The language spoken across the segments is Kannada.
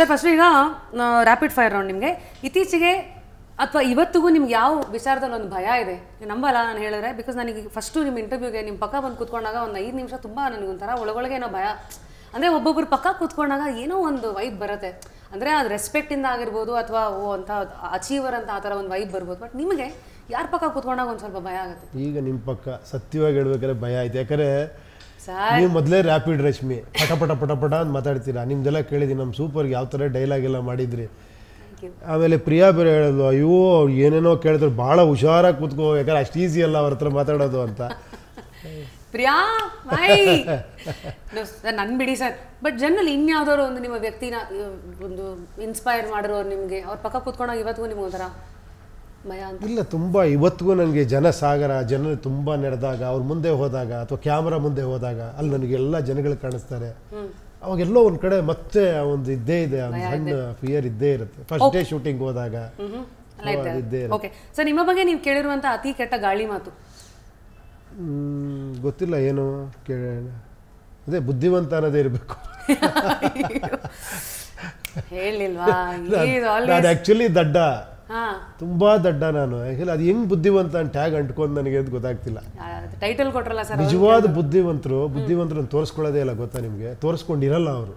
ಸರ್ ಫಸ್ಟ್ ಈಗ ರ್ಯಾಪಿಡ್ ಫೈರ್ ರೌಂಡ್ ನಿಮಗೆ. ಇತ್ತೀಚೆಗೆ ಅಥವಾ ಇವತ್ತಿಗೂ ನಿಮ್ಗೆ ಯಾವ ವಿಚಾರದಲ್ಲಿ ಒಂದು ಭಯ ಇದೆ? ನಂಬಲ್ಲ ನಾನು ಹೇಳಿದ್ರೆ ಬಿಕಾಸ್ ನನಗೆ ಫಸ್ಟು ನಿಮ್ಮ ಇಂಟರ್ವ್ಯೂಗೆ ನಿಮ್ಮ ಪಕ್ಕ ಬಂದು ಕೂತ್ಕೊಂಡಾಗ ಒಂದು ಐದು ನಿಮಿಷ ತುಂಬ ನನಗೊಂಥರ ಒಳಗೊಳಗೆ ಏನೋ ಭಯ. ಅಂದರೆ ಒಬ್ಬೊಬ್ರು ಪಕ್ಕ ಕೂತ್ಕೊಂಡಾಗ ಏನೋ ಒಂದು ವೈಬ್ ಬರುತ್ತೆ. ಅಂದರೆ ಅದು ರೆಸ್ಪೆಕ್ಟಿಂದ ಆಗಿರ್ಬೋದು ಅಥವಾ, ಓ, ಅಂತ ಅಚೀವರ್ ಅಂತ ಆ ಥರ ಒಂದು ವೈಬ್ ಬರ್ಬೋದು. ಬಟ್ ನಿಮಗೆ ಯಾರ ಪಕ್ಕ ಕೂತ್ಕೊಂಡಾಗ ಒಂದು ಸ್ವಲ್ಪ ಭಯ ಆಗುತ್ತೆ? ಈಗ ನಿಮ್ಮ ಪಕ್ಕ ಸತ್ಯವಾಗಿ ಹೇಳ್ಬೇಕಾದ್ರೆ ಭಯ ಆಯ್ತು. ಯಾಕಂದ್ರೆ ನೀವು ಮೊದಲೇ ರ್ಯಾಪಿಡ್ ರಶ್ಮಿ ಪಟ ಪಟ ಪಟ ಪಟ ಅಂತ ಮಾತಾಡ್ತೀರಾ? ನಿಮ್ದೆಲ್ಲ ಕೇಳಿದ್ದೀನಿ ನಮ್ಮ ಸೂಪರ್ಗೆ ಯಾವ ಥರ ಡೈಲಾಗ್ ಎಲ್ಲ ಮಾಡಿದ್ರಿ. ಆಮೇಲೆ ಪ್ರಿಯಾ ಬೇರೆ ಹೇಳೋದು ಅಯ್ಯೋ ಅವ್ರು ಏನೇನೋ ಕೇಳಿದ್ರು ಭಾಳ ಹುಷಾರಾಗಿ ಕೂತ್ಕೋ ಯಾಕಂದ್ರೆ ಅಷ್ಟು ಈಸಿ ಅಲ್ಲ ಅವ್ರ ಹತ್ರ ಮಾತಾಡೋದು ಅಂತ. ಪ್ರಿಯಾ ಸರ್ ನನ್ ಬಿಡಿ ಸರ್. ಬಟ್ ಜನರಲ್ ಇನ್ಯಾವ್ದಾದ್ರು ಒಂದು ನಿಮ್ಮ ವ್ಯಕ್ತಿನ ಒಂದು ಇನ್ಸ್ಪೈರ್ ಮಾಡಿರೋರು ನಿಮಗೆ ಅವ್ರ ಪಕ್ಕ ಕೂತ್ಕೊಂಡಾಗ ಇವತ್ತಿಗೂ ನಿಮ್ಗೆ ಒಂಥರ ಇಲ್ಲ ತುಂಬ ಇವತ್ತಿಗೂ ನನಗೆ ಜನ ಸಾಗರ ಜನರು ತುಂಬ ನಡೆದಾಗ ಅವ್ರ ಮುಂದೆ ಹೋದಾಗ ಅಥವಾ ಕ್ಯಾಮ್ರಾ ಮುಂದೆ ಹೋದಾಗ ಅಲ್ಲಿ ನನಗೆಲ್ಲ ಜನಗಳು ಕಾಣಿಸ್ತಾರೆ. ಅವಾಗೆಲ್ಲೋ ಒಂದು ಕಡೆ ಮತ್ತೆ ಒಂದು ಇದ್ದೇ ಇದೆ ಒಂದು ಸಣ್ಣ ಫಿಯರ್ ಇದ್ದೇ ಇರುತ್ತೆ. ಫಸ್ಟ್ ಡೇ ಶೂಟಿಂಗ್ ಹೋದಾಗ ಇದ್ದೇ ಇರುತ್ತೆ. ಸರ್ ನಿಮ್ಮ ಬಗ್ಗೆ ನೀವು ಕೇಳಿರುವಂತ ಅತಿ ಕೆಟ್ಟ ಗಾಳಿ ಮಾತು? ಗೊತ್ತಿಲ್ಲ ಏನು ಕೇಳೋಣ ಅದೇ ಬುದ್ಧಿವಂತ ಅನ್ನೋದೇ ಇರಬೇಕು. ಹೇಳಿಲ್ವಾ? ನಾನು ಆ್ಯಕ್ಚುಲಿ ದಡ್ಡ. ತುಂಬ ದಡ್ಡ ನಾನು. ಯಾಕಂದ್ರೆ ಅದು ಹೆಂಗ್ ಬುದ್ಧಿವಂತ ಅಂತ ಟ್ಯಾಗ್ ಅಂಟ್ಕೊಂಡು ನನಗೆ ಅಂತ ಗೊತ್ತಾಗ್ತಿಲ್ಲ. ಟೈಟಲ್ ಕೊಟ್ರಲ್ಲ ಸರ್ ನಿಜವಾದ ಬುದ್ಧಿವಂತರು ಬುದ್ಧಿವಂತರನ್ನು ತೋರಿಸ್ಕೊಳ್ಳೋದೇ ಇಲ್ಲ ಗೊತ್ತಾ ನಿಮಗೆ? ತೋರಿಸ್ಕೊಂಡಿರಲ್ಲ ಅವರು.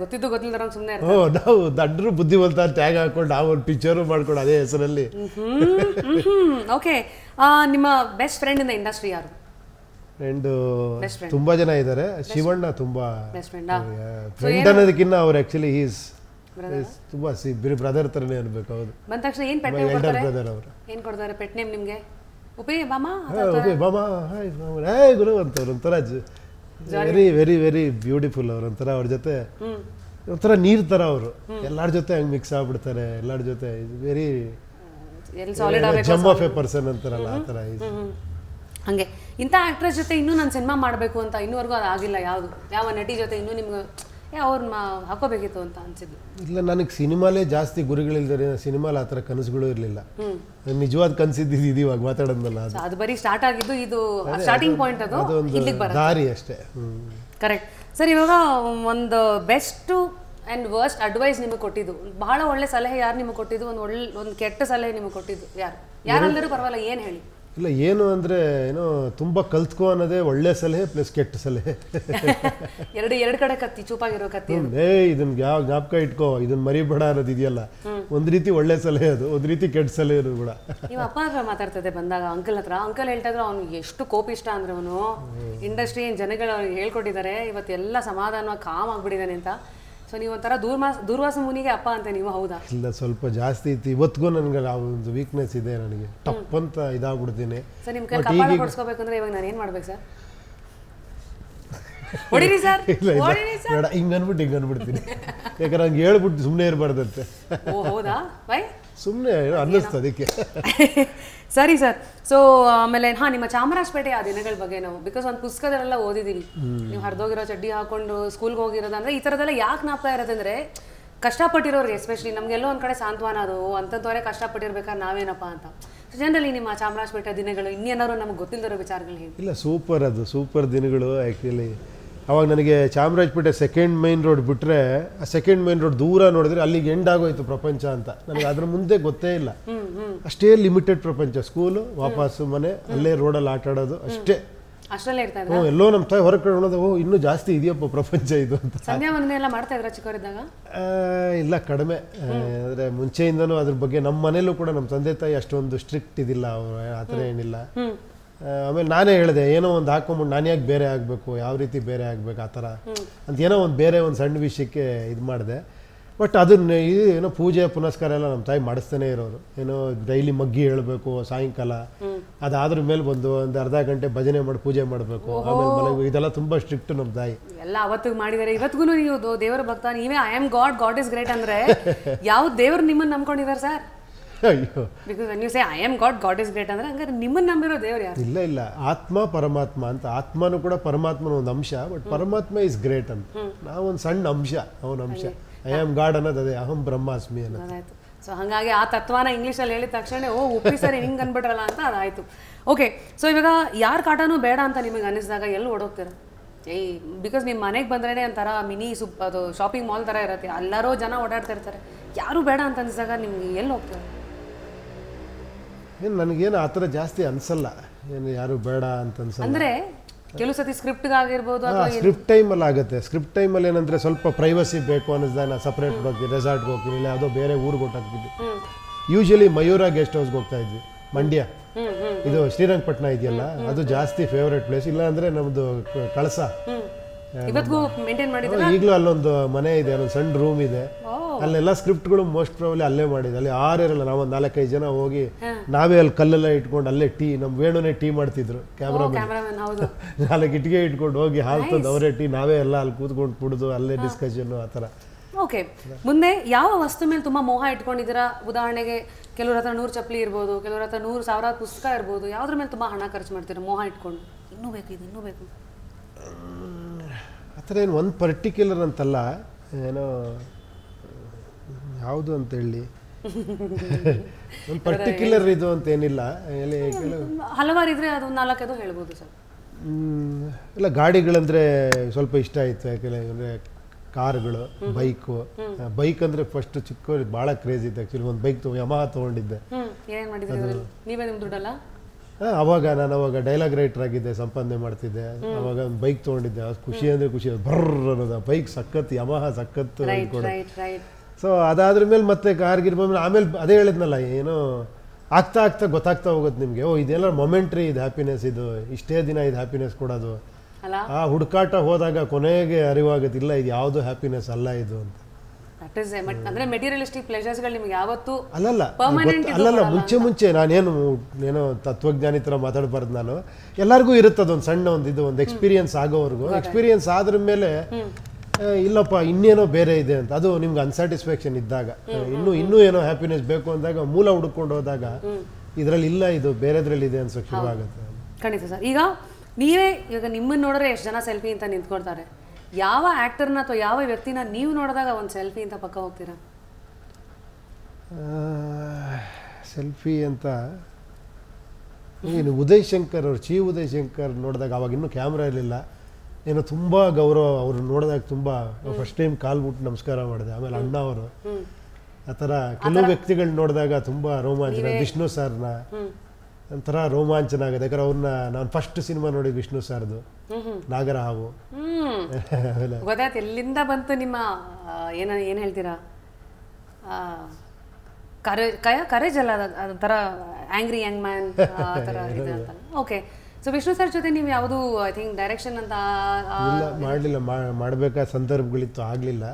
ಗೊತ್ತಿದ್ದು ಗೊತ್ತಿಲ್ದಾರ ಸುಮ್ಮನೆ ಓ ನಾವು ದಡ್ಡರು ಬುದ್ಧಿವಂತ ಟ್ಯಾಗ್ ಹಾಕೊಂಡು ಆ ಒಂದು ಪಿಕ್ಚರು ಮಾಡ್ಕೊಂಡು ಅದೇ ಹೆಸರಲ್ಲಿ. ಓಕೆ ನಿಮ್ಮ best friend in the industry ಯಾರು ಫ್ರೆಂಡ್ ತುಂಬಾ ಜನ ಇದ್ದಾರೆ. ಶಿವಣ್ಣ ತುಂಬಾ ಫ್ರೆಂಡ್ ಅನ್ನೋದಕ್ಕಿಂತ ಅವ್ರು ಆಕ್ಚುಲಿ ಈಸ್ ತುಂಬಾ ಸಿ ಬ್ರದರ್ ತರನೇ ಅನ್ಬೇಕು ಹೌದು. ಬಂದ ತಕ್ಷಣ ಏನ್ ಪೆಟ್ ನೇಮ್ ಕೊಡ್ತಾರೆ? ಬ್ರದರ್ ಅವರು. ಏನ್ ಕೊಡ್ತಾರೆ ಪೆಟ್ ನೇಮ್ ನಿಮಗೆ? ಉಪೇ ಬಾಮ ಉಪೇ ಬಾಮ ಹಾಯ್ ಹೇ ಗುರು ಅಂತ ಅವ್ರು ಒಂಥರ ವೆರಿ ವೆರಿ ವೆರಿ ಬ್ಯೂಟಿಫುಲ್ ಅವ್ರು ಒಂಥರ ಅವ್ರ ಜೊತೆ ಒಂಥರ ನೀರ್ ತರ ಅವರು. ಎಲ್ಲಾರ ಜೊತೆ ಹಂಗೆ ಮಿಕ್ಸ್ ಆಗ್ಬಿಡ್ತಾರೆ ಎಲ್ಲಾರ ಜೊತೆ very jump of a person ಅಂತಾರಲ್ಲ ಆ ತರ. ಹಂಗೆ. ಇಂಥ ಆಕ್ಟ್ರೆಸ್ ಜೊತೆ ಇನ್ನೂ ನಾನು ಸಿನಿಮಾ ಮಾಡಬೇಕು ಅಂತ ಇನ್ನೂವರೆಗೂ ಅದು ಆಗಿಲ್ಲ ಯಾವುದು. ಯಾವ ನಟಿ ಜೊತೆ ಇನ್ನೂ ನಿಮ್ಗೆ ಅವ್ರನ್ನ ಹಾಕೋಬೇಕಿತ್ತು ಅಂತ ಅನ್ಸಿದ್ದು ಇಲ್ಲ ನನಗೆ ಸಿನಿಮಾಲೇ ಜಾಸ್ತಿ ಗುರುಗಳಿಲ್ದರೆ ಸಿನಿಮಾಲ ಆ ಥರ ಕನಸುಗಳು ಇರಲಿಲ್ಲ. ನಿಜವಾದ ಕನಸಿದ್ದು ಇದು ಇವಾಗ ಮಾತಾಡೋದಲ್ಲ ಅದು. ಬರೀ ಸ್ಟಾರ್ಟ್ ಆಗಿದ್ದು ಇದು ಸ್ಟಾರ್ಟಿಂಗ್ ಪಾಯಿಂಟ್ ಅದು ಇಲ್ಲಿಗೆ ದಾರಿ ಅಷ್ಟೇ. ಕರೆಕ್ಟ್ ಸರ್ ಇವಾಗ ಒಂದು ಬೆಸ್ಟ್ ಆ್ಯಂಡ್ ವರ್ಸ್ಟ್ ಅಡ್ವೈಸ್ ನಿಮಗೆ ಕೊಟ್ಟಿದ್ದು. ಬಹಳ ಒಳ್ಳೆ ಸಲಹೆ ಯಾರು ನಿಮಗೆ ಕೊಟ್ಟಿದ್ದು? ಒಂದು ಒಳ್ಳೆ ಒಂದು ಕೆಟ್ಟ ಸಲಹೆ ನಿಮಗೆ ಕೊಟ್ಟಿದ್ದು ಯಾರು? ಯಾರಂದರೂ ಪರವಾಗಿಲ್ಲ ಏನು ಹೇಳಿ? ಇಲ್ಲ ಏನು ಅಂದರೆ ಏನೋ ತುಂಬ ಕಲ್ತ್ಕೋ ಅನ್ನೋದೇ ಒಳ್ಳೆ ಸಲಹೆ ಪ್ಲಸ್ ಕೆಟ್ಟ ಸಲಹೆ. ಎರಡು ಎರಡು ಕಡೆ ಕತ್ತಿ ಚೂಪಾಗಿರೋ ಕತ್ತಿ ಏ ಇದನ್ನ ಯಾವ ಜ್ಞಾಪಕ ಇಟ್ಕೋ ಇದನ್ನ ಮರಿಬೇಡ ಅನ್ನೋದು ಇದೆಯಲ್ಲ ಒಂದು ರೀತಿ ಒಳ್ಳೆ ಸಲಹೆ ಅದು ಒಂದು ರೀತಿ ಕೆಟ್ಟ ಸಲಹೆ ಅದು ಕೂಡ. ನೀವು ಅಪ್ಪ ಹತ್ರ ಮಾತಾಡ್ತದೆ ಬಂದಾಗ ಅಂಕಲ್ ಹತ್ರ. ಅಂಕಲ್ ಹೇಳ್ತಾ ಇದ್ರು ಅವ್ನಿಗೆ ಎಷ್ಟು ಕೋಪಿಷ್ಟ ಅಂದ್ರೆ ಅವನು. ಇಂಡಸ್ಟ್ರಿ ಜನಗಳು ಅವ್ನಿಗೆ ಹೇಳ್ಕೊಟ್ಟಿದ್ದಾರೆ ಇವತ್ತೆಲ್ಲ ಸಮಾಧಾನವಾಗಿ ಕಾಮ್ ಆಗ್ಬಿಟ್ಟಿದ್ದಾನೆ ಅಂತ. ಸೊ ನೀವು ಒಂಥರ ದೂರ್ಮಾಸ ದೂರ್ವಾಸ ಮುನಿಗೆ ಅಪ್ಪ ಅಂತ ನೀವು ಹೌದಾ? ಇಲ್ಲ ಸ್ವಲ್ಪ ಜಾಸ್ತಿ ಇತ್ತು. ಇವತ್ತಿಗೂ ನನಗೆ ಒಂದು ವೀಕ್ನೆಸ್ ಇದೆ ನನಗೆ. ಟಪ್ ಅಂತ ಇದಾಗ್ಬಿಡ್ತೀನಿ. ಸರ್ ನಿಮ್ಮ ಕೈ ಕಪಾಳ ಕೊಡ್ಸ್ಕೋಬೇಕು ಅಂದ್ರೆ ಇವಾಗ ನಾನು ಏನು ಮಾಡ್ಬೇಕು ಸರ್? ಹೊಡಿರಿ ಸರ್. ಇಲ್ಲ ಬೇಡ ಹಿಂಗೆ ಅನ್ಬಿಟ್ಟು ಹಿಂಗೆ ಅನ್ಬಿಡ್ತೀನಿ ಯಾಕಂದ್ರೆ ಹಂಗೆ ಹೇಳ್ಬಿಟ್ಟು ಸುಮ್ಮನೆ ಇರಬಾರ್ದಂತೆ. ಹೌದಾ? ಬೈ ಸುಮ್ಮನೆ ಅನ್ನಿಸ್ತು ಅದಕ್ಕೆ. ಸರಿ ಸರ್. ಸೊ ಆಮೇಲೆ ಹಾ ನಿಮ್ಮ ಚಾಮರಾಜಪೇಟೆ ಆ ದಿನಗಳ ಬಗ್ಗೆ ನಾವು ಬಿಕಾಸ್ ಒಂದು ಪುಸ್ತಕದಲ್ಲೆಲ್ಲ ಓದಿದೀವಿ. ನೀವು ಹರಿದೋಗಿರೋ ಚಡ್ಡಿ ಹಾಕೊಂಡು ಸ್ಕೂಲ್ಗೆ ಹೋಗಿರೋದು ಅಂದ್ರೆ ಈ ಥರದೆಲ್ಲ ಯಾಕೆ ನಾಪ್ತಾ ಇರೋದಂದ್ರೆ ಕಷ್ಟಪಟ್ಟಿರೋರು ಕಷ್ಟಪಟ್ಟಿರೋರಿಗೆ ಎಸ್ಪೆಷಲಿ ನಮಗೆಲ್ಲೋ ಒಂದು ಕಡೆ ಸಾಂತ್ವನ ಅದು ಅಂಥದ್ದವರೇ ಕಷ್ಟಪಟ್ಟಿರ್ಬೇಕಾದ್ರೆ ನಾವೇನಪ್ಪ ಅಂತ. ಜನರಲಿ ನಿಮ್ಮ ಚಾಮರಾಜಪೇಟೆ ದಿನಗಳು ಇನ್ನೇನಾದ್ರು ನಮ್ಗೆ ಗೊತ್ತಿಲ್ಲದಿರೋ ವಿಚಾರಗಳು ಹೇಳಿ ಇಲ್ಲ ಸೂಪರ್ ಅದು. ಸೂಪರ್ ದಿನಗಳು ಆ್ಯಕ್ಚುಲಿ ಅವಾಗ ನನಗೆ ಚಾಮರಾಜಪೇಟೆ ಸೆಕೆಂಡ್ ಮೈನ್ ರೋಡ್ ಬಿಟ್ಟರೆ ಆ ಸೆಕೆಂಡ್ ಮೈನ್ ರೋಡ್ ದೂರ ನೋಡಿದ್ರೆ ಅಲ್ಲಿಗೆ ಎಂಡ್ ಆಗೋಯ್ತು ಪ್ರಪಂಚ ಅಂತ. ನನಗೆ ಅದ್ರ ಮುಂದೆ ಗೊತ್ತೇ ಇಲ್ಲ. ಅಷ್ಟೇ ಲಿಮಿಟೆಡ್ ಪ್ರಪಂಚ. ಸ್ಕೂಲು ವಾಪಸ್ ಮನೆ ಅಲ್ಲೇ ರೋಡಲ್ಲಿ ಆಟ ಆಡೋದು ಅಷ್ಟೇ. ಹ್ಞೂ ಎಲ್ಲೋ ನಮ್ಮ ತಾಯಿ ಹೊರಗೆ ಕಡೆ ನೋಡೋದು ಓ ಇನ್ನೂ ಜಾಸ್ತಿ ಇದೆಯಪ್ಪ ಪ್ರಪಂಚ ಇದು ಅಂತ. ಇಲ್ಲ ಕಡಿಮೆ. ಅಂದರೆ ಮುಂಚೆಯಿಂದನೂ ಅದ್ರ ಬಗ್ಗೆ ನಮ್ಮ ಮನೇಲೂ ಕೂಡ ನಮ್ಮ ತಂದೆ ತಾಯಿ ಅಷ್ಟೊಂದು ಸ್ಟ್ರಿಕ್ಟ್ ಇದಿಲ್ಲ. ಅವರು ಆ ಥರ ಏನಿಲ್ಲ. ಆಮೇಲೆ ನಾನೇ ಹೇಳಿದೆ ಏನೋ ಒಂದು ಹಾಕೊಂಬಿಟ್ಟು ನಾನು ಯಾಕೆ ಬೇರೆ ಆಗಬೇಕು ಯಾವ ರೀತಿ ಬೇರೆ ಆಗಬೇಕು ಆ ಥರ ಅಂತ ಏನೋ ಒಂದು ಬೇರೆ ಒಂದು ಸಣ್ಣ ವಿಷಯಕ್ಕೆ ಇದು ಮಾಡಿದೆ. ಬಟ್ ಅದನ್ನ ಇದು ಏನೋ ಪೂಜೆ ಪುನಸ್ಕಾರ ಎಲ್ಲ ನಮ್ಮ ತಾಯಿ ಮಾಡಿಸ್ತಾನೆ ಇರೋರು. ಏನೋ ಡೈಲಿ ಮಗ್ಗಿ ಹೇಳಬೇಕು ಸಾಯಂಕಾಲ. ಅದಾದ್ರ ಮೇಲೆ ಬಂದು ಒಂದು ಅರ್ಧ ಗಂಟೆ ಭಜನೆ ಮಾಡಿ ಪೂಜೆ ಮಾಡಬೇಕು. ಆಮೇಲೆ ಮಲಗಿ ಇದೆಲ್ಲ ತುಂಬ ಸ್ಟ್ರಿಕ್ಟ್ ನಮ್ಮ ತಾಯಿ. ಎಲ್ಲ ಅವತ್ತಿಗೆ ಮಾಡಿದ್ದಾರೆ. ಇವತ್ತಿಗೂ ನೀವು ದೇವರ ಭಕ್ತ ನೀವೇ I am God God is great ಅಂದ್ರೆ ಯಾವ ದೇವರು ನಿಮ್ಮನ್ನು ನಂಬ್ಕೊಂಡಿದ್ದಾರೆ ಸರ್? ಅಯ್ಯೋ. Because when you say I am God God is great ಅಂದ್ರೆ ಹಂಗಾರೆ ನಿಮ್ಮನ್ನ ನಂಬಿರೋ ದೇವ್ರು ಯಾರು? ಇಲ್ಲ ಇಲ್ಲ. ಆತ್ಮ ಪರಮಾತ್ಮ ಅಂತ. ಆತ್ಮನೂ ಕೂಡ ಪರಮಾತ್ಮನ ಒಂದು ಅಂಶ ಬಟ್ ಪರಮಾತ್ಮ ಇಸ್ ಗ್ರೇಟ್ ಅಂತ. ನಾವೊಂದು ಸಣ್ಣ ಅಂಶ ಅವನ ಅಂಶ. ಐ ಆಮ್ ಗಾಡ್ ಅನ್ನೋದು ಅದೇ ಅಹಂ ಬ್ರಹ್ಮಾಸ್ಮಿ ಅನ್ನೋದು. ಸೊ ಹಾಗಾಗಿ ಆ ತತ್ವನ ಇಂಗ್ಲೀಷಲ್ಲಿ ಹೇಳಿದ ತಕ್ಷಣ ಓ ಉಪ್ಪಿ ಸರ್ ಹಿಂಗೆ ಅನ್ಬಿಟ್ರಲ್ಲ ಅಂತ ಅದಾಯ್ತು. ಓಕೆ ಸೊ ಇವಾಗ ಯಾರ ಕಾಟನೂ ಬೇಡ ಅಂತ ನಿಮಗೆ ಅನ್ನಿಸಿದಾಗ ಎಲ್ಲಿ ಓಡೋಗ್ತೀರ? ಏಯ್ ಬಿಕಾಸ್ ನಿಮ್ಮ ಮನೆಗೆ ಬಂದ್ರೇ ಒಂಥರ ಮಿನಿ ಸುಪ್ ಅದು ಶಾಪಿಂಗ್ ಮಾಲ್ ಥರ ಇರುತ್ತೆ. ಎಲ್ಲರೂ ಜನ ಓಡಾಡ್ತಾ ಇರ್ತಾರೆ. ಯಾರು ಬೇಡ ಅಂತ ಅನ್ನಿಸಿದಾಗ ನಿಮ್ಗೆ ಎಲ್ಲಿ ಹೋಗ್ತಾರೆ? ಏನು ನನಗೇನು ಆ ಥರ ಜಾಸ್ತಿ ಅನಿಸಲ್ಲ. ಏನು ಯಾರು ಬೇಡ ಅಂತ ಅನ್ಸಲ್ಲ. ಅಂದ್ರೆ ಕೆಲವು ಸತಿ ಸ್ಕ್ರಿಪ್ಟ್ಗಾಗಿರ್ಬೋದು ಹಾಂ ಸ್ಕ್ರಿಪ್ಟ್ ಟೈಮಲ್ಲಿ ಆಗುತ್ತೆ. ಸ್ಕ್ರಿಪ್ಟ್ ಟೈಮಲ್ಲಿ ಏನಂದರೆ ಸ್ವಲ್ಪ ಪ್ರೈವಸಿ ಬೇಕು ಅನ್ನಿಸ್ದಾಗ ನಾನು ಸಪ್ರೇಟ್ ಹೋಗ್ತೀನಿ ರೆಸಾರ್ಟ್ಗೆ ಹೋಗ್ತೀನಿ ಇಲ್ಲ ಯಾವುದೋ ಬೇರೆ ಊರಿಗೆ ಹೊಟ್ಟೋಗ್ತೀನಿ ಯೂಶಲಿ ಮಯೂರ ಗೆಸ್ಟ್ ಹೌಸ್ಗೆ ಹೋಗ್ತಾ ಇದ್ವಿ. ಮಂಡ್ಯ. ಇದು ಶ್ರೀರಂಗಪಟ್ಟಣ ಇದೆಯಲ್ಲ ಅದು ಜಾಸ್ತಿ ಫೇವ್ರೇಟ್ ಪ್ಲೇಸ್ ಇಲ್ಲ ಅಂದರೆ ನಮ್ಮದು ಕಳಸ. ಈಗಲೂ ಅಲ್ಲೊಂದು ಮನೆ ಇದೆ ಅಲ್ಲೊಂದು ಸಣ್ಣ ರೂಮ್ ಇದೆ. ಅಲ್ಲೆಲ್ಲ ಸ್ಕ್ರಿಪ್ಟ್ಗಳು ಮೋಸ್ಟ್ ಪ್ರಾಬ್ಲಿ ಅಲ್ಲೇ ಮಾಡಿದ್ದು. ಅಲ್ಲಿ ಆರಿರಲ್ಲ ನಾವೊಂದು ನಾಲ್ಕೈದು ಜನ ಹೋಗಿ ನಾವೇ ಅಲ್ಲಿ ಕಲ್ಲೆಲ್ಲ ಇಟ್ಕೊಂಡು ಅಲ್ಲೇ ಟೀ ನಮ್ಮ ವೇಣುನೇ ಟೀ ಮಾಡ್ತಿದ್ರು ಕ್ಯಾಮ್ರಾ ಕ್ಯಾಮ್ರಾಮನ್. ನಾಲ್ಕು ಇಟ್ಟಿಗೆ ಇಟ್ಕೊಂಡು ಹೋಗಿ ಹಾಲು ತಂದು ಅವರೇ ಟೀ ನಾವೇ ಎಲ್ಲ ಅಲ್ಲಿ ಕೂತ್ಕೊಂಡು ಕುಡಿದು ಅಲ್ಲೇ ಡಿಸ್ಕಷನ್ ಆ ಥರ. ಓಕೆ ಮುಂದೆ ಯಾವ ವಸ್ತು ಮೇಲೆ ತುಂಬಾ ಮೋಹ ಇಟ್ಕೊಂಡಿದ್ದೀರಾ? ಉದಾಹರಣೆಗೆ ಕೆಲವ್ರ ಹತ್ರ ನೂರು ಚಪ್ಪಲಿ ಇರ್ಬೋದು ಕೆಲವ್ರ ಹತ್ರ ನೂರು ಸಾವಿರಾರು ಪುಸ್ತಕ ಇರ್ಬೋದು ಯಾವ್ದ್ರ ಮೇಲೆ ತುಂಬಾ ಹಣ ಖರ್ಚು ಮಾಡ್ತೀರಾ ಮೋಹ ಇಟ್ಕೊಂಡು? ಇನ್ನೂ ಬೇಕು ಇದು ಇನ್ನೂ ಬೇಕು. ಆ ಥರ ಏನು ಒಂದು ಪರ್ಟಿಕ್ಯುಲರ್ ಅಂತಲ್ಲ ಏನೋ ಯಾವುದು ಅಂತ ಹೇಳಿ. ಒಂದು ಪರ್ಟಿಕ್ಯುಲರ್ ಇದು ಅಂತ ಏನಿಲ್ಲ. ಹಲವಾರು ಇದ್ರೆ ಅದು ನಾಲ್ಕೈದು ಹೇಳ್ಬೋದು ಸರ್. ಇಲ್ಲ ಗಾಡಿಗಳಂದ್ರೆ ಸ್ವಲ್ಪ ಇಷ್ಟ ಆಯಿತು. ಯಾಕೆಂದರೆ ಕಾರ್ಗಳು ಬೈಕು. ಬೈಕ್ ಅಂದ್ರೆ ಫಸ್ಟ್ ಚಿಕ್ಕ ಭಾಳ ಕ್ರೇಜ್ ಇತ್ತು. ಆ್ಯಕ್ಚುಲಿ ಒಂದು ಬೈಕ್ ಯಮ ಯಮಹ ತೊಗೊಂಡಿದ್ದೆ. ನೀವೇ ನಿಮ್ ದುಡ್ಡಲ್ಲ? ಅವಾಗ ನಾನು ಅವಾಗ ಡೈಲಾಗ್ ರೈಟರ್ ಆಗಿದ್ದೆ ಸಂಪಾದನೆ ಮಾಡ್ತಿದ್ದೆ. ಅವಾಗ ಒಂದು ಬೈಕ್ ತೊಗೊಂಡಿದ್ದೆ. ಖುಷಿ ಅಂದ್ರೆ ಖುಷಿ. ಬರ್ರ ಅನ್ನೋದು. ಬೈಕ್ ಸಖತ್ ಯಮಹ ಸಖತ್ತು ಸೊ ಅದಾದ್ರ ಮೇಲೆ ಮತ್ತೆ ಕಾರ್ಗಿರ್ ಬಂದ್ಮೇಲೆ ಆಮೇಲೆ ಅದೇ ಹೇಳಿದ್ನಲ್ಲ ಏನೋ ಆಗ್ತಾ ಆಗ್ತಾ ಗೊತ್ತಾಗ್ತಾ ಹೋಗುತ್ತೆ ನಿಮಗೆ. ಓ ಇದೆಲ್ಲ ಮೊಮೆಂಟ್ರಿ ಇದು ಹ್ಯಾಪಿನೆಸ್ ಇದು ಇಷ್ಟೇ ದಿನ ಇದು ಹ್ಯಾಪಿನೆಸ್ ಕೊಡೋದು. ಆ ಹುಡುಕಾಟ ಹೋದಾಗ ಕೊನೆಗೆ ಅರಿವಾಗುತ್ತೆ ಇಲ್ಲ ಇದು ಯಾವುದು ಹ್ಯಾಪಿನೆಸ್ ಅಲ್ಲ ಇದು ಅಂತ. ಅಂದ್ರೆ ಮೆಟೀರಿಯಲಿಸ್ಟಿಕ್ ಪ್ಲೇಜರ್ಸ್ಗಳು ನಿಮ್ಗೆ ಯಾವತ್ತೂ ಅಲ್ಲಲ್ಲ ಅಲ್ಲಲ್ಲ ಮುಂಚೆ ಮುಂಚೆ ನಾನೇನು ಏನೋ ತತ್ವಜ್ಞಾನಿ ತರ ಮಾತಾಡಬಾರ್ದು ನಾನು. ಎಲ್ಲರಿಗೂ ಇರುತ್ತೆ ಅದೊಂದು ಸಣ್ಣ ಒಂದು ಇದು ಒಂದು ಎಕ್ಸ್ಪೀರಿಯನ್ಸ್ ಆಗೋವರೆಗೂ. ಎಕ್ಸ್ಪೀರಿಯನ್ಸ್ ಆದ್ರ ಮೇಲೆ ಇಲ್ಲಪ್ಪ ಇನ್ನೇನೋ ಬೇರೆ ಇದೆ ಅಂತ. ಅದು ನಿಮ್ಗೆ ಅನ್ಸ್ಯಾಟಿಸ್ಫ್ಯಾಕ್ಷನ್ ಇದ್ದಾಗ. ಇನ್ನು ಇನ್ನೂ ಏನೋ ಹ್ಯಾಪಿನೆಸ್ ಬೇಕು ಅಂದಾಗ ಮೂಲ ಹುಡ್ಕೊಂಡು ಹೋದಾಗ ಇದರಲ್ಲಿ ಇಲ್ಲ ಇದು ಬೇರೆದ್ರಲ್ಲಿ ಇದೆ ಅನ್ಸೋಕೆ ಶುರು ಆಗುತ್ತೆ. ಖಂಡಿತ ಸರ್. ಈಗ ನೀವೇ ಇವಾಗ ನಿಮ್ಮನ್ನ ನೋಡಿದ್ರೆ ಎಷ್ಟು ಜನ ಸೆಲ್ಫಿ ಅಂತ ನಿಂತ್ಕೊಳ್ತಾರೆ. ಯಾವ ಆಕ್ಟರ್ನ ಅಥವಾ ಯಾವ ವ್ಯಕ್ತಿನ ನೀವು ನೋಡಿದಾಗ ಒಂದು ಸೆಲ್ಫಿ ಅಂತ ಪಕ್ಕ ಹೋಗ್ತೀರಾ? ಸೆಲ್ಫಿ ಅಂತ ಏನು ಉದಯ್ ಶಂಕರ್ ಅವರು ಚಿ ಉದಯ್ ಶಂಕರ್ ನೋಡಿದಾಗ ಅವಾಗ ಇನ್ನೂ ಕ್ಯಾಮ್ರಾ ಇರಲಿಲ್ಲ. ಏನೋ ತುಂಬ ಗೌರವ ಅವ್ರು ನೋಡಿದಾಗ ತುಂಬ ಫಸ್ಟ್ ಟೈಮ್ ಕಾಲ್ ಬಿಟ್ಟು ನಮಸ್ಕಾರ ಮಾಡಿದೆ. ಆಮೇಲೆ ಅಣ್ಣ ಅವರು. ಆ ಥರ ಕೆಲವು ವ್ಯಕ್ತಿಗಳು ನೋಡಿದಾಗ ತುಂಬ ರೋಮಾಂಚನ. ವಿಷ್ಣು ಸರ್ನ. ಒಂಥರ ರೋಮಾಂಚನ ಆಗುತ್ತೆ ಯಾಕಂದ್ರೆ ಅವ್ರನ್ನ ನಾನು ಫಸ್ಟ್ ಸಿನಿಮಾ ನೋಡಿ ವಿಷ್ಣು ಸರ್ದು. ನಾಗರ ಹಾವು ಗೊತ್ತಾಯ್ತು. ಎಲ್ಲಿಂದ ಬಂತು ನಿಮ್ಮ ಏನ ಏನು ಹೇಳ್ತೀರಾ? ಕರೆ ಕಯ ಕರೇಜ್ ಅಲ್ಲ ಅದು ಅದೊಂಥರ ಆಂಗ್ರಿ ಯಂಗ್ ಮ್ಯಾನ್ ಆ ಥರ ಅಂತ. ಓಕೆ ಸೊ ವಿಷ್ಣು ಸರ್ ಜೊತೆ ನೀವು ಯಾವುದು ಐ ಥಿಂಕ್ ಡೈರೆಕ್ಷನ್ ಅಂತ ಮಾಡಲಿಲ್ಲ ಮಾಡಬೇಕಾದ ಸಂದರ್ಭಗಳಿತ್ತು ಆಗಲಿಲ್ಲ.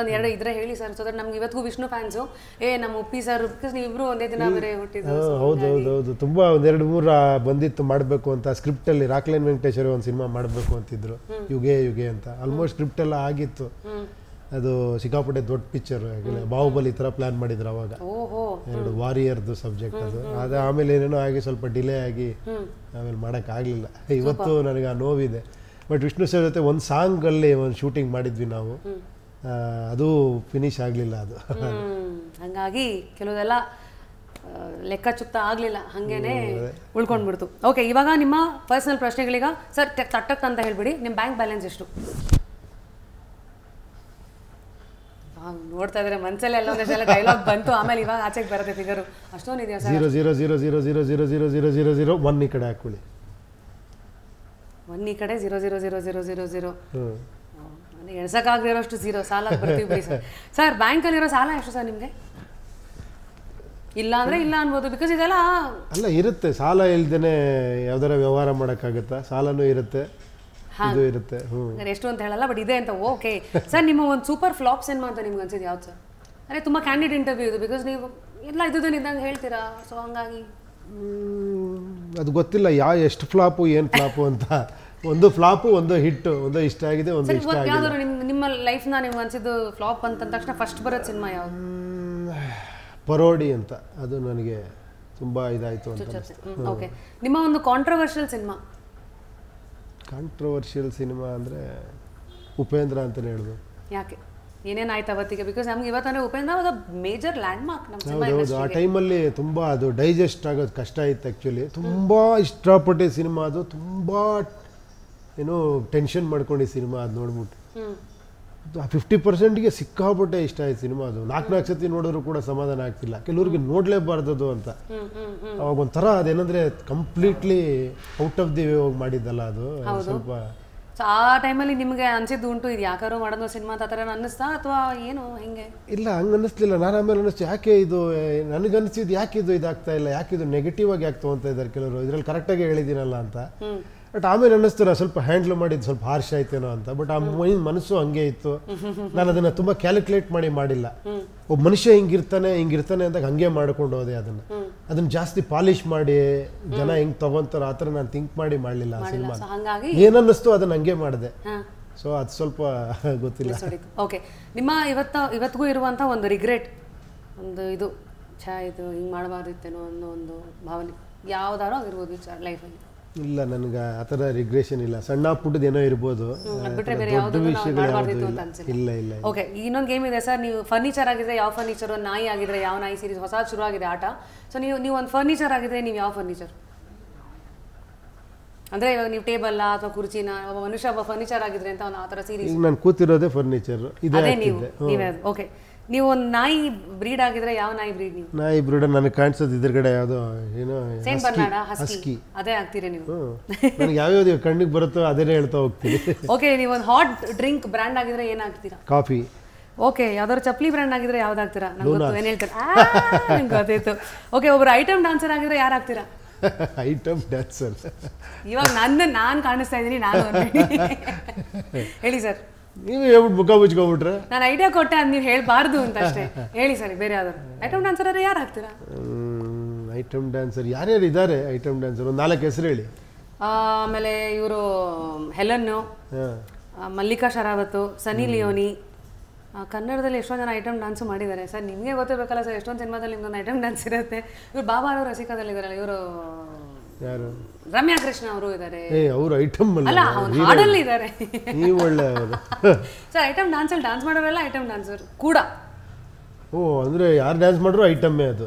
ಒಂದು ಎರಡು ಇದ್ರೆ ಹೇಳಿ ಸರ್ ಸೊ ನಮ್ಗೆ ಇವತ್ತಿಗೂ ವಿಷ್ಣು ಫ್ಯಾನ್ಸು ಏ ನಮ್ಮ ಉಪ್ಪಿ ಸರ್ ಬಿಕಾಸ್ ನೀವಿಬ್ರು ಒಂದೇ ದಿನ ಬೇರೆ ಹುಟ್ಟಿದ್ದು ಹೌದು ಹೌದು ಹೌದು ತುಂಬ ಒಂದೆರಡು ಮೂರು ಬಂದಿತ್ತು ಮಾಡಬೇಕು ಅಂತ ಸ್ಕ್ರಿಪ್ಟಲ್ಲಿ ರಾಕ್ಲೈನ್ ವೆಂಕಟೇಶ್ವರ ಒಂದು ಸಿನಿಮಾ ಮಾಡಬೇಕು ಅಂತಿದ್ರು. ಯುಗೆ ಯುಗೆ ಅಂತ. ಆಲ್ಮೋಸ್ಟ್ ಸ್ಕ್ರಿಪ್ಟ್ ಎಲ್ಲ ಆಗಿತ್ತು. ಅದು ಸಿಕ್ಕಾಪಟ್ಟೆ ದೊಡ್ಡ ಪಿಕ್ಚರ್ ಬಾಹುಬಲಿ ಥರ ಪ್ಲ್ಯಾನ್ ಮಾಡಿದ್ರು ಅವಾಗ. ಎರಡು ವಾರಿಯರ್ದು ಸಬ್ಜೆಕ್ಟ್ ಅದು. ಅದು ಆಮೇಲೆ ಏನೇನೋ ಆಗಿ ಸ್ವಲ್ಪ ಡಿಲೇ ಆಗಿ ಆಮೇಲೆ ಮಾಡೋಕ್ಕಾಗಲಿಲ್ಲ ಇವತ್ತು ನನಗೆ ಆ ನೋವಿದೆ. ಬಟ್ ವಿಷ್ಣು ಸರ್ ಜೊತೆ ಒಂದು ಸಾಂಗಲ್ಲಿ ಒಂದು ಶೂಟಿಂಗ್ ಮಾಡಿದ್ವಿ ನಾವು. ಅದು ಫಿನಿಶ್ ಆಗಲಿಲ್ಲ ಅದು. ಹಂಗಾಗಿ ಕೆಲವೆಲ್ಲ ಆ, ಲೆಕ್ಕ ಚುಕ್ತ ಆಗ್ಲಿಲ್ಲ. ಹಂಗೇನೆ ಉಳ್ಕೊಂಡ್ಬಿಡ್ತು. ಓಕೆ ಇವಾಗ ನಿಮ್ಮ ಪರ್ಸನಲ್ ಪ್ರಶ್ನೆಗಳೀಗ ಸರ್ ತಟ್ಟಕ್ಕಂತ ಹೇಳ್ಬಿಡಿ ನಿಮ್ಮ ಬ್ಯಾಂಕ್ ಬ್ಯಾಲೆನ್ಸ್ ಎಷ್ಟು ಆ, ನೋಡ್ತಾ ಇದ್ರೆ ಮನ್ಸಲ್ಲಿ ಎಲ್ಲ ಒಂದಷ್ಟೆಲ್ಲ ಡೈಲಾಗ್ ಬಂತು ಆಮೇಲೆ ಇವಾಗ ಆಚೆಗೆ ಬರುತ್ತೆ ಫಿಗರು ಅಷ್ಟೊಂದು ಇದೆಯಾ sir zero zero zero zero zero zero zero zero zero zero one ಈ ಕಡೆ ಹಾಕೊಳ್ಳಿ ಒನ್ ಈ ಕಡೆ zero zero zero zero zero zero ಎಳ್ಸಕ್ಕಾಗದಿರೋಷ್ಟು zero ಸಾಲ ಬರ್ತೀವಿ ಬಿಡಿ ಸರ್ ಸರ್ ಬ್ಯಾಂಕಲ್ಲಿರೋ ಸಾಲ ಎಷ್ಟು ಸರ್ ನಿಮಗೆ ಇಲ್ಲ ಅಂದ್ರೆ ಇಲ್ಲ ಅನ್ಬೋದು ಬಿಕಾಸ್ ಇದೆಲ್ಲ ಅಲ್ಲ ಇರುತ್ತೆ ಸಾಲ ಇಲ್ದೇನೆ ಯಾವ್ದಾರ ವ್ಯವಹಾರ ಮಾಡೋಕ್ಕಾಗತ್ತಾ ಸಾಲನೂ ಇರುತ್ತೆ ಇದು ಇರುತ್ತೆ. ನಾನು ಎಷ್ಟು ಅಂತ ಹೇಳಲ್ಲ ಬಟ್ ಇದೆ ಅಂತ. ಓಕೆ ಸರ್ ನಿಮ್ಮ ಒಂದು ಸೂಪರ್ ಫ್ಲಾಪ್ ಸಿನಿಮಾ ಅಂತ ನಿಮ್ಗೆ ಅನ್ಸಿದ್ದು ಯಾವ್ದು ಸರ್ ಅರೆ ತುಂಬಾ ಕ್ಯಾಂಡಿಡ್ ಇಂಟರ್ವ್ಯೂ ಇದು ಬಿಕಾಸ್ ನೀವು ಎಲ್ಲ ಇದ್ದುದನ್ನು ಇದ್ದಂಗೆ ಹೇಳ್ತೀರಾ? ಸೊ ಹಂಗಾಗಿ. ಅದು ಗೊತ್ತಿಲ್ಲ ಯಾವ ಎಷ್ಟು ಫ್ಲಾಪು ಏನು ಫ್ಲಾಪು ಅಂತ. ಒಂದು ಫ್ಲಾಪು ಒಂದು ಹಿಟ್ಟು ಒಂದು ಇಷ್ಟ ಆಗಿದೆ ಒಂದು ಇಷ್ಟ ಆಗಿದೆ ಯಾವ್ದಾದ್ರು ನಿಮ್ಮ ನಿಮ್ಮ ಲೈಫ್ನ ನಿಮ್ಗೆ ಅನ್ಸಿದ್ದು ಫ್ಲಾಪ್ ಅಂತ ತಕ್ಷಣ ಫಸ್ಟ್ ಬರೋ ಸಿನಿಮಾ ಯಾವುದು? ಪರೋಡಿ ಅಂತ. ಅದು ನನಗೆ ತುಂಬಾ ಇದಾಯಿತು ಅಂತ ಓಕೆ ನಿಮ್ಮ ಒಂದು ಕಾಂಟ್ರವರ್ಷಿಯಲ್ ಸಿನಿಮಾ ಕಾಂಟ್ರವರ್ಷಿಯಲ್ ಸಿನಿಮಾ ಅಂದರೆ ಉಪೇಂದ್ರ ಅಂತಲೇ ಹೇಳೋದು ಯಾಕೆ? ಏನೇನಾಯ್ತು ಅವತ್ತಿಗೆ? ಬಿಕಾಸ್ ನಮ್ಗೆ ಇವತ್ತಂದ್ರೆ ಉಪೇಂದ್ರ ಒಂದು ಮೇಜರ್ ಲ್ಯಾಂಡ್ ಮಾರ್ಕ್ ಹೌದು ಆ ಟೈಮಲ್ಲಿ ತುಂಬ ಅದು ಡೈಜೆಸ್ಟ್ ಆಗೋದು ಕಷ್ಟ ಇತ್ತು ಆ್ಯಕ್ಚುಲಿ ತುಂಬ ಇಷ್ಟಪಟ್ಟೆ ಸಿನಿಮಾ ಅದು. ತುಂಬ ಏನು ಟೆನ್ಷನ್ ಮಾಡ್ಕೊಂಡು ಈ ಸಿನಿಮಾ ಅದು ನೋಡ್ಬಿಟ್ಟು. ಫಿಫ್ಟಿ ಪರ್ಸೆಂಟ್ಗೆ ಸಿಕ್ಕಾಪಟ್ಟೆ ಇಷ್ಟ ಆಯ್ತು ಸಿನಿಮಾ ಅದು. ನಾಲ್ಕು ನಾಲ್ಕು ಸತಿ ನೋಡಿದ್ರು ಕೂಡ ಸಮಾಧಾನ ಆಗ್ತಿಲ್ಲ. ಕೆಲವ್ರಿಗೆ ನೋಡಲೇಬಾರ್ದದು ಅಂತ. ಅವಾಗ ಒಂಥರ ಅದೇನಂದ್ರೆ completely out of the way ಹೋಗಿ ಮಾಡಿದ್ದಲ್ಲ ಅದು. ಸ್ವಲ್ಪ ಆ ಟೈಮಲ್ಲಿ ನಿಮಗೆ ಅನ್ಸಿದ್ದು ಉಂಟು ಇದು ಯಾಕಾರೋ ಮಾಡೋದು ಸಿನಿಮಾ ಅಂತ ಥರ ಅನ್ನಿಸ್ತಾ ಅಥವಾ ಏನು ಹೆಂಗೆ? ಇಲ್ಲ ಹಂಗೆ ಅನ್ನಿಸ್ಲಿಲ್ಲ. ನಾನು ಆಮೇಲೆ ಅನ್ನಿಸ್ತು ಯಾಕೆ ಇದು ನನಗನ್ಸಿದ್ದು ಯಾಕೆ ಇದು ಇದಾಗ್ತಾ ಇಲ್ಲ ಯಾಕೆ ಇದು ನೆಗೆಟಿವ್ ಆಗಿ ಯಾಕೆ ತೊಗೊತಾ ಇದ್ದಾರೆ ಕೆಲವರು. ಇದರಲ್ಲಿ ಕರೆಕ್ಟಾಗಿ ಹೇಳಿದ್ದೀನಲ್ಲ ಅಂತ. ಬಟ್ ಆಮೇಲೆ ಅನ್ನಿಸ್ತು ನಾನು ಸ್ವಲ್ಪ ಹ್ಯಾಂಡ್ಲ್ ಮಾಡಿದ್ದು ಸ್ವಲ್ಪ ಹಾರ್ಶ್ ಆಯ್ತೇನೋ ಅಂತ. ಬಟ್ ಆ ಮೈನ್ ಮನಸ್ಸು ಹಂಗೆ ಇತ್ತು. ನಾನು ಅದನ್ನ ತುಂಬಾ ಕ್ಯಾಲ್ಕುಲೇಟ್ ಮಾಡಿ ಮಾಡಿಲ್ಲ. ಒಬ್ಬ ಮನುಷ್ಯ ಹಿಂಗಿರ್ತಾನೆ ಹಿಂಗಿರ್ತಾನೆ ಅಂತ ಹಂಗೆ ಮಾಡ್ಕೊಂಡು ಹೋದೆ ಅದನ್ನ. ಅದನ್ನ ಜಾಸ್ತಿ ಪಾಲಿಶ್ ಮಾಡಿ ಜನ ಹೆಂಗ್ ತಗೊಂತಾರೋ ಆ ಥರ ನಾನು ಥಿಂಕ್ ಮಾಡಿ ಮಾಡಲಿಲ್ಲ ಆ ಸಿನಿಮಾ ಏನನ್ನಿಸ್ತು ಅದನ್ನ ಹಂಗೆ ಮಾಡಿದೆ. ಸೊ ಅದು ಸ್ವಲ್ಪ ಗೊತ್ತಿಲ್ಲ. ಓಕೆ ನಿಮ್ಮ ಇವತ್ತ ಇವತ್ತಿಗೂ ಇರುವಂಥ ಒಂದು ರಿಗ್ರೆಟ್ ಒಂದು ಇದು ಛಾ ಇದು ಹಿಂಗೆ ಮಾಡಬಾರ್ದಿತ್ತೇನೋ ಅನ್ನೋ ಒಂದು ಭಾವನೆ ಯಾವ್ದಾರೋ ಆಗಿರ್ಬೋದು ವಿಚಾರ ಲೈಫಲ್ಲಿ ಇಲ್ಲ ನನಗೆ ಆ ಥರ ರಿಗ್ರೆಷನ್ ಇಲ್ಲ. ಸಣ್ಣ ಪುಟ್ಟದ ಏನೋ ಇರ್ಬೋದು. ದೊಡ್ಡ ವಿಷಯಗಳು ಯಾವುದು ಇಲ್ಲ. ಇಲ್ಲ ಓಕೆ ಇನ್ನೊಂದು ಗೇಮ್ ಇದೆ ಸರ್. ನೀವು ಫರ್ನಿಚರ್ ಆಗಿದ್ರೆ ಯಾವ ಫರ್ನಿಚರ್ ನಾಯಿ ಆಗಿದ್ರೆ ಯಾವ ನಾಯಿ ಸೀರೀಸ್ ಹೊಸ ಶುರು ಆಗಿದೆ ಆಟ? ಸೊ ನೀವು ನೀವು ಒಂದು ಫರ್ನಿಚರ್ ಆಗಿದ್ರೆ ನೀವು ಯಾವ ಫರ್ನಿಚರ್ ಅಂದ್ರೆ ಇವಾಗ ನೀವು ಟೇಬಲ್ ಅಥವಾ ಕುರ್ಚಿನ ಒಬ್ಬ ಮನುಷ್ಯ ಒಬ್ಬ ಫರ್ನಿಚರ್ ಆಗಿದ್ರೆ ಅಂತ ಒಂದು ಆ ಥರ ಸೀರೀಸ್ ನಾನು ಕೂತಿರೋದೇ ಫರ್ನಿಚರ್ ಇದೇ ನೀವು. ಓಕೆ ನೀವು ಒಂದು ನಾಯಿ ಬ್ರೀಡ್ ಆಗಿದ್ರೆ ಯಾವ ನಾಯಿ ಬ್ರೀಡ್ ನೀವು? ನಾಯಿ ಬ್ರೀಡ್ ನನಗೆ ಕಾಣಿಸೋದು ಇದ್ರಗಡೆ ಯಾವುದೋ ಏನೋ ಬರ್ನಾಡ ಹಸ್ಕಿ ಅದೇ ಆಗ್ತೀರಿ ನೀವು. ನನಗೆ ಯಾವ್ಯಾವ್ದು ಕಣ್ಣಿಗೆ ಬರುತ್ತೋ ಅದನ್ನೇ ಹೇಳ್ತಾ ಹೋಗ್ತೀನಿ. ಓಕೆ ನೀವು ಒಂದು ಹಾಟ್ ಡ್ರಿಂಕ್ ಬ್ರ್ಯಾಂಡ್ ಆಗಿದ್ರೆ ಏನಾಗ್ತೀರಾ ಕಾಫಿ ಓಕೆ ಯಾವ್ದಾದ್ರು ಚಪ್ಪಲಿ ಬ್ರ್ಯಾಂಡ್ ಆಗಿದ್ರೆ ಯಾವ್ದಾಗ್ತೀರಾ ನಂಗೆ ಗೊತ್ತು ಏನು ಹೇಳ್ತಾರೆ? ಗೊತ್ತಾಯ್ತು. ಓಕೆ ಒಬ್ರು ಐಟಮ್ ಡಾನ್ಸರ್ ಆಗಿದ್ರೆ ಯಾರಾಗ್ತೀರಾ ಐಟಮ್ ಡಾನ್ಸರ್ ಇವಾಗ ನನ್ನ ನಾನು ಕಾಣಿಸ್ತಾ ಇದ್ದೀನಿ ನಾನು ಹೇಳಿ ಸರ್. ನೀವು ಹೇಳ್ಬಿಟ್ಟು ಮುಖ ಮುಚ್ಕೊಬಿಟ್ರೆ ನಾನು ಐಡಿಯಾ ಕೊಟ್ಟೆ ಅದು ನೀವು ಹೇಳಬಾರ್ದು ಅಂತ ಅಷ್ಟೇ. ಹೇಳಿ ಸರಿ ಬೇರೆ ಯಾವ್ದಾರು ಐಟಮ್ ಡ್ಯಾನ್ಸರ್ ಯಾರು ಹಾಕ್ತೀರಾ? ಐಟಮ್ ಡ್ಯಾನ್ಸರ್ ಯಾರ್ಯಾರು ಇದ್ದಾರೆ ಐಟಮ್ ಡ್ಯಾನ್ಸರ್ ಒಂದು ನಾಲ್ಕು ಹೆಸರು ಹೇಳಿ. ಆಮೇಲೆ ಇವರು ಹೆಲನ್ನು ಮಲ್ಲಿಕಾ ಶರಾವತ್ತು ಸನಿ ಲಿಯೋನಿ. ಕನ್ನಡದಲ್ಲಿ ಎಷ್ಟೊಂದು ಜನ ಐಟಮ್ ಡಾನ್ಸ್ ಮಾಡಿದ್ದಾರೆ. ಸರ್ ನಿಮಗೆ ಗೊತ್ತಿರಬೇಕಲ್ಲ ಸರ್ ಎಷ್ಟೊಂದು ಸಿನಿಮಾದಲ್ಲಿ ನಿಮ್ಗೊಂದು ಐಟಮ್ ಡಾನ್ಸ್ ಇರುತ್ತೆ. ಇವರು ಬಾಬಾ ಅವರು ರಸಿಕಾದಲ್ಲಿ ಇದಾರಲ್ಲ ಇವರು ಯಾರು? ರಮ್ಯಾ ಕೃಷ್ಣ ಅವರು ಇದ್ದಾರೆ ಏ ಅವರು ಐಟಮ್ ಅಲ್ಲ. ಅಲ್ಲ ಹಾಡಲ್ಲಿ ಇದ್ದಾರೆ ನೀವು ಒಳ್ಳೆ ಅವರು ಸರ್ ಐಟಮ್ ಡಾನ್ಸಲ್ಲಿ ಡಾನ್ಸ್ ಮಾಡೋರೆಲ್ಲ ಐಟಮ್ ಡಾನ್ಸರ್ ಕೂಡ. ಓ ಅಂದರೆ ಯಾರು ಡ್ಯಾನ್ಸ್ ಮಾಡಿದ್ರು ಐಟಮ್ಮೇ ಅದು.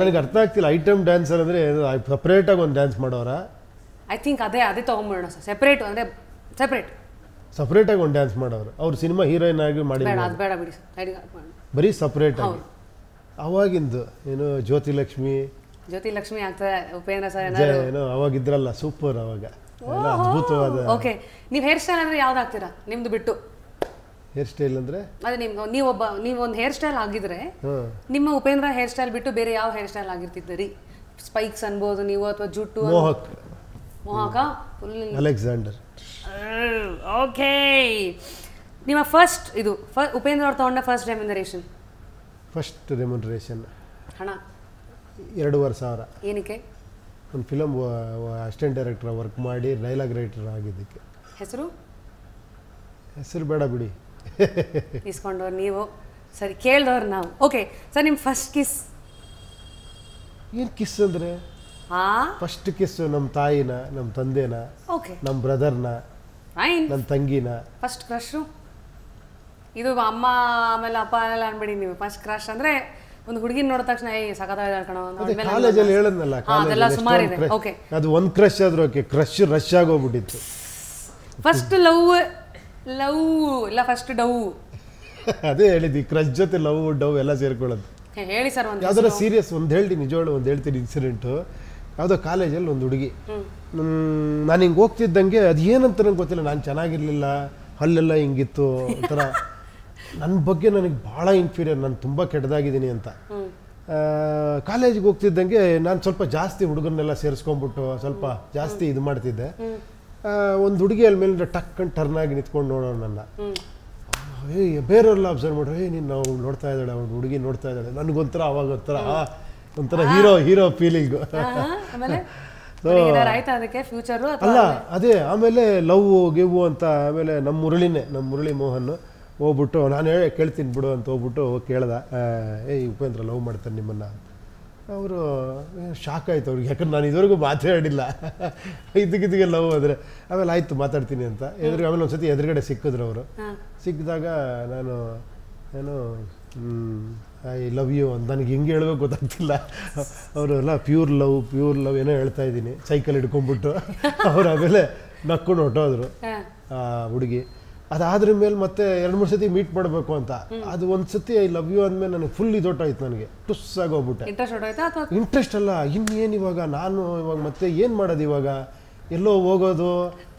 ನನಗೆ ಅರ್ಥ ಆಗ್ತಿಲ್ಲ ಐಟಮ್ ಡ್ಯಾನ್ಸರ್ ಅಂದರೆ ಸಪ್ರೇಟಾಗಿ ಒಂದು ಡ್ಯಾನ್ಸ್ ಮಾಡೋರ? ಐ ಥಿಂಕ್ ಅದೇ ಅದೇ ತೊಗೊಂಬಿಡೋಣ ಸರ್. ಸೆಪ್ರೇಟ್ ಅಂದರೆ ಸೆಪ್ರೇಟ್ ಸಪ್ರೇಟಾಗಿ ಒಂದು ಡ್ಯಾನ್ಸ್ ಮಾಡೋರು. ಅವ್ರು ಸಿನಿಮಾ ಹೀರೋಯಿನ್ ಆಗಿ ಮಾಡಿ ಅದು ಬೇಡ ಬಿಡಿ ಬರೀ ಸಪ್ರೇಟಾಗಿ ಅವಾಗಿಂದು ಏನು ಜ್ಯೋತಿ ಲಕ್ಷ್ಮಿ ಜ್ಯೋತಿ ಲಕ್ಷ್ಮಿ ಆಗ್ತದೆ ಉಪೇಂದ್ರ ಸರ್ ಏನೋ ಅವಾಗ ಇದ್ರಲ್ಲ ಸೂಪರ್ ಅವಾಗ. ಅದ್ಭುತವಾದ ಓಕೆ ನೀವು ಹೇರ್ ಸ್ಟೈಲ್ ಅಂದ್ರೆ ಯಾವ್ದು ಹಾಕ್ತೀರಾ? ನಿಮ್ದು ಬಿಟ್ಟು. ಹೇರ್ ಸ್ಟೈಲ್ ಅಂದ್ರೆ? ಅದೇ ನಿಮ್ಗೆ ನೀವೊಬ್ಬ ನೀವು ಒಂದು ಹೇರ್ ಸ್ಟೈಲ್ ಆಗಿದ್ರೆ ನಿಮ್ಮ ಉಪೇಂದ್ರ ಹೇರ್ ಸ್ಟೈಲ್ ಬಿಟ್ಟು ಬೇರೆ ಯಾವ ಹೇರ್ ಸ್ಟೈಲ್ ಆಗಿರ್ತಿದ್ದೀರಿ? ಸ್ಪೈಕ್ಸ್ ಅನ್ಬೋದು ನೀವು ಅಥವಾ ಜುಟ್ಟು ಮೋಹಕ್ ಮೋಹಕ ಫುಲ್ ಅಲೆಕ್ಸಾಂಡರ್ ಓಕೆ ನಿಮ್ಮ ಫಸ್ಟ್ ಇದು ಉಪೇಂದ್ರ ಅವ್ರು ತಗೊಂಡ ಫಸ್ಟ್ ರೆಮ್ಯುನರೇಷನ್ ಫಸ್ಟ್ ರೆಮ್ಯುನರೇಷನ್ ಹಣ. ಎರಡೂವರೆ ಸಾವಿರ. ಏನಕ್ಕೆ? ಒಂದು ಫಿಲಮ್ ಅಸಿಸ್ಟೆಂಟ್ ಡೈರೆಕ್ಟರ್ ವರ್ಕ್ ಮಾಡಿ ಡೈಲಾಗ್ ರೈಟರ್ ಆಗಿದ್ದಕ್ಕೆ. ಹೆಸರು? ಹೆಸರು ಬೇಡ ಬಿಡಿ. ಇಸ್ಕೊಂಡವ್ರು ನೀವು ಸರಿ ಕೇಳಿದವ್ರು ನಾವು. ಓಕೆ ಸರ್ ನಿಮ್ಮ ಫಸ್ಟ್ ಕಿಸ್ ಏನು ಕಿಸ್ ಅಂದರೆ? ಫಸ್ಟ್ ಕಿಸ್ಸು ನಮ್ಮ ತಾಯಿನ ನಮ್ಮ ತಂದೆನ ಓಕೆ ನಮ್ಮ ಬ್ರದರ್ನ ನನ್ನ ತಂಗಿನ. ಫಸ್ಟ್ ಕ್ರಶು ಇದು ಅಮ್ಮ ಆಮೇಲೆ ಅಪ್ಪ ಎಲ್ಲ ಅನ್ಬೇಡಿ ನೀವು. ಫಸ್ಟ್ ಕ್ರಶ್ ಅಂದ್ರೆ ಒಂದು ಹುಡುಗಿನ ನೋಡಿದ ತಕ್ಷಣ ಏ ಸಖತ್ತಾಗಿದೆ ಕಣೋ. ಕಾಲೇಜಲ್ಲಿ ಹೇಳದ್ನಲ್ಲ ಅದೆಲ್ಲ ಸುಮಾರು ಇದೆ. ಓಕೆ ಅದು ಒಂದು ಕ್ರಶ್ ಆದ್ರೂ ಓಕೆ ಕ್ರಶ್ ರಶ್ ಆಗೋಗ್ಬಿಟ್ಟಿತ್ತು. ಫಸ್ಟ್ ಲವ್ ಲವ್ ಇಲ್ಲ ಫಸ್ಟ್ ಡವ್ ಅದೇ ಹೇಳಿದ್ವಿ ಕ್ರಶ್ ಜೊತೆ ಲವ್ ಡವ್ ಎಲ್ಲ ಸೇರ್ಕೊಳ್ಳೋದು. ಹೇಳಿ ಸರ್ ಒಂದು ಯಾವ್ದಾರ ಸೀರಿಯಸ್ ಒಂದು ಹೇಳ್ತೀನಿ ನಿಜವಾಗ್ಲು ಒಂದು ಹೇಳ್ತೀನಿ ಇನ್ಸಿಡೆಂಟು ಯಾವುದೋ ಕಾಲೇಜಲ್ಲಿ ಒಂದು ಹುಡುಗಿ. ನಾನು ಹಿಂಗೆ ಹೋಗ್ತಿದ್ದಂಗೆ ಅದು ಏನಂತ ನಂಗೆ ಗೊತ್ತಿಲ್ಲ ನಾನು ಚೆನ್ನಾಗಿರ್ಲಿಲ್ಲ ಅಲ್ಲೆಲ್ಲ ಹಿಂಗಿತ್ತು ಒಂಥರ ನನ್ನ ಬಗ್ಗೆ ನನಗೆ ಭಾಳ ಇನ್ಫೀರಿಯರ್ ನಾನು ತುಂಬ ಕೆಟ್ಟದಾಗಿದ್ದೀನಿ ಅಂತ. ಕಾಲೇಜಿಗೆ ಹೋಗ್ತಿದ್ದಂಗೆ ನಾನು ಸ್ವಲ್ಪ ಜಾಸ್ತಿ ಹುಡುಗರನ್ನೆಲ್ಲ ಸೇರಿಸ್ಕೊಂಡ್ಬಿಟ್ಟು ಸ್ವಲ್ಪ ಜಾಸ್ತಿ ಇದು ಮಾಡ್ತಿದ್ದೆ. ಒಂದು ಹುಡುಗಿ ಅಲ್ಲಿ ಮೇಲೆ ಟಕ್ ಅಂಡ್ ಟರ್ನ್ ಆಗಿ ನಿಂತ್ಕೊಂಡು ನೋಡೋಣ ನನ್ನ. ಏಯ್ ಬೇರೆಲ್ಲ ಅಬ್ಸರ್ವ್ ಮಾಡ್ರೆ ಏ ನೀನು ನಾವು ನೋಡ್ತಾ ಇದ್ದಾಳೆ ಅವ್ನು ಹುಡುಗಿ ನೋಡ್ತಾ ಇದ್ದಾಳೆ ನನಗೊಂಥರ ಅವಾಗ ಒಂಥರ ಆ, ಒಂಥರ ಹೀರೋ ಹೀರೋ ಫೀಲಿಂಗು ಅಲ್ಲ ಅದೇ ಆಮೇಲೆ ಲವ್ ಗಿವ್ ಅಂತ ಆಮೇಲೆ ನಮ್ಮ ಮುರಳಿನೇ ನಮ್ಮ ಮುರಳಿ ಮೋಹನ್. ಹೋಗ್ಬಿಟ್ಟು ನಾನು ಹೇಳಿ ಕೇಳ್ತೀನಿ ಬಿಡು ಅಂತ ಹೋಗ್ಬಿಟ್ಟು ಹೋಗಿ ಕೇಳ್ದ ಏಯ್ ಉಪೇಂದ್ರ ಲವ್ ಮಾಡ್ತಾನೆ ನಿಮ್ಮನ್ನು. ಅವರು ಶಾಕ್ ಆಯಿತು ಅವ್ರಿಗೆ. ಯಾಕಂದ್ರೆ ನಾನು ಇದುವರೆಗೂ ಮಾತಾಡಿಲ್ಲ ಇದಕ್ಕಿದ್ದಕ್ಕೆ ಲವ್ ಆದರೆ. ಆಮೇಲೆ ಆಯಿತು ಮಾತಾಡ್ತೀನಿ ಅಂತ. ಎದುರು ಆಮೇಲೆ ಒಂದು ಸತಿ ಎದುರುಗಡೆ ಸಿಕ್ಕಿದ್ರು ಅವರು. ಸಿಕ್ಕಿದಾಗ ನಾನು ಏನು ಐ ಲವ್ ಯು ಅಂತ. ನನಗೆ ಹೆಂಗೆ ಹೇಳಬೇಕು ಗೊತ್ತಾಗ್ತಿಲ್ಲ. ಅವರು ಎಲ್ಲ ಪ್ಯೂರ್ ಲವ್ ಪ್ಯೂರ್ ಲವ್ ಏನೋ ಹೇಳ್ತಾ ಇದ್ದೀನಿ. ಸೈಕಲ್ ಹಿಡ್ಕೊಂಡ್ಬಿಟ್ಟು. ಅವ್ರು ಆಮೇಲೆ ನಕ್ಕೊಂಡು ಹೊಟ್ಟೋದ್ರು ಹುಡುಗಿ. ಅದಾದ್ರ ಮೇಲೆ ಮತ್ತೆ ಎರಡು ಮೂರು ಸತಿ ಮೀಟ್ ಮಾಡಬೇಕು ಅಂತ. ಅದು ಒಂದು ಸತಿ ಐ ಲವ್ ಯು ಅಂದಮೇಲೆ ನನಗೆ ಫುಲ್ ಇದೊಟ್ಟಾಯ್ತು ನನಗೆ. ಟುಸ್ಸಾಗಿ ಹೋಗ್ಬಿಟ್ಟೆ ಇಂಟ್ರೆಸ್ಟ್ ಅಲ್ಲ ಇನ್ನೇನು ಇವಾಗ? ನಾನು ಇವಾಗ ಮತ್ತೆ ಏನು ಮಾಡೋದು ಇವಾಗ? ಎಲ್ಲೋ ಹೋಗೋದು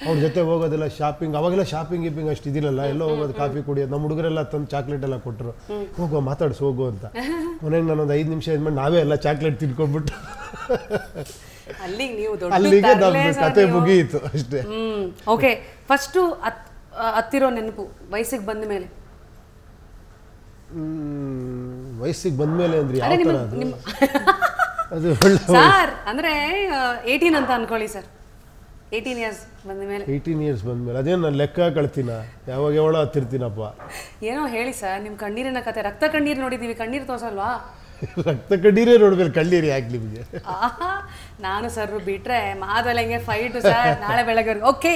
ಅವ್ರ ಜೊತೆ ಹೋಗೋದಿಲ್ಲ ಶಾಪಿಂಗ್ ಅವಾಗೆಲ್ಲ ಶಾಪಿಂಗ್ ಗಿಪಿಂಗ್ ಅಷ್ಟು ಇದಿಲ್ಲಲ್ಲ. ಎಲ್ಲೋ ಹೋಗೋದು ಕಾಫಿ ಕುಡಿಯೋದು ನಮ್ಮ ಹುಡುಗರೆಲ್ಲ ತಂದು ಚಾಕ್ಲೇಟ್ ಎಲ್ಲ ಕೊಟ್ಟರು ಹೋಗೋ ಮಾತಾಡ್ಸಿ ಹೋಗು ಅಂತ. ಮನೆಗೆ ನಾನೊಂದು ಐದು ನಿಮಿಷ ಇದ್ಮೇಲೆ ನಾವೇ ಎಲ್ಲ ಚಾಕ್ಲೇಟ್ ತಿನ್ಕೊಂಡ್ಬಿಟ್ಟು. ಅಲ್ಲಿಗೆ ನೀವು ಕತೆ. ಮುಗಿಯಿತು ಅಷ್ಟೇ. ಓಕೆ ಫಸ್ಟು ಹತ್ತಿರೋ ನೆನಪು ವಯಸ್ಸಿಗೆ ಬಂದ ಮೇಲೆ. ವಯಸ್ಸಿಗೆ ಬಂದ್ಮೇಲೆ ಅಂದ್ರೆ ಯಾವ ಥರ ಅದು? ಅದು ಒಳ್ಳೆ ಸರ್ ಅಂದ್ರೆ ಏಯ್ಟೀನ್ ಅಂತ ಅನ್ಕೊಳ್ಳಿ ಸರ್ ಏಯ್ಟೀನ್ ಇಯರ್ಸ್ ಬಂದ ಮೇಲೆ. ಏಯ್ಟೀನ್ ಇಯರ್ಸ್ ಬಂದ್ಮೇಲೆ ಅದೇನು ನಾನು ಲೆಕ್ಕ ಕಳ್ತೀನ ಯಾವಾಗ ಯಾವಳ ಹತ್ತಿರ್ತೀನಪ್ಪ? ಏನೋ ಹೇಳಿ ಸರ್ ನಿಮ್ಮ ಕಣ್ಣೀರಿನ ಕತೆ. ರಕ್ತ ಕಣ್ಣೀರು ನೋಡಿದ್ದೀವಿ. ಕಣ್ಣೀರು ತೋರ್ಸಲ್ವಾ? ರಕ್ತ ಕಣ್ಣೀರೇ ನೋಡ್ಬೇಕು ಕಣ್ಣೀರು ಯಾಕೆ ನಿಮಗೆ? ಆಹಾ, ನಾನು ಸರ್ ಬಿಟ್ರೆ ಮಾದಲೆಂಗೆ ಫೈಟ್ ಸರ್ ನಾಳೆ ಬೆಳಗ್ಗೆ ಓಕೆ